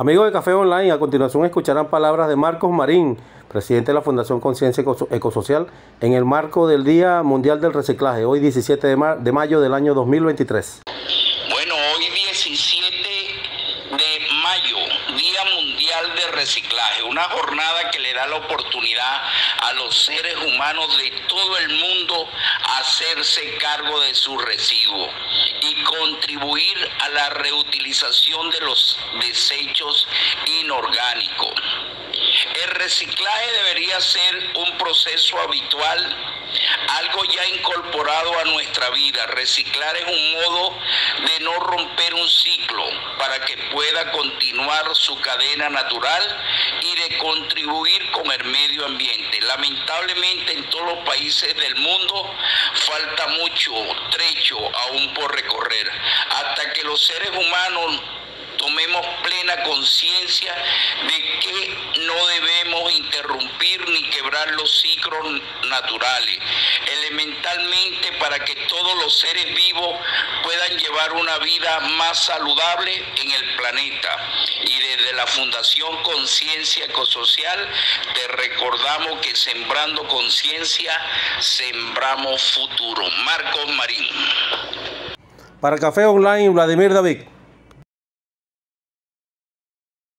Amigos de Café Online, a continuación escucharán palabras de Marcos Marín, presidente de la Fundación Conciencia Ecosocial, en el marco del Día Mundial del Reciclaje, hoy 17 de, de mayo del año 2023. Bueno, hoy 17 de mayo, Día Mundial de Reciclaje, una jornada que le da la oportunidad a los seres humanos de todo el mundo hacerse cargo de su residuos y contribuir a la reutilización de los desechos inorgánicos. El reciclaje debería ser un proceso habitual, algo ya incorporado a nuestra vida. Reciclar es un modo de no romper un ciclo para que pueda continuar su cadena natural y de contribuir con el medio ambiente. Lamentablemente en todos los países del mundo falta mucho trecho aún por recorrer hasta que los seres humanos tomemos plena conciencia de que no debemos los ciclos naturales, elementalmente para que todos los seres vivos puedan llevar una vida más saludable en el planeta. Y desde la Fundación Conciencia Ecosocial te recordamos que sembrando conciencia, sembramos futuro. Marcos Marín. Para Café Online, Vladimir David.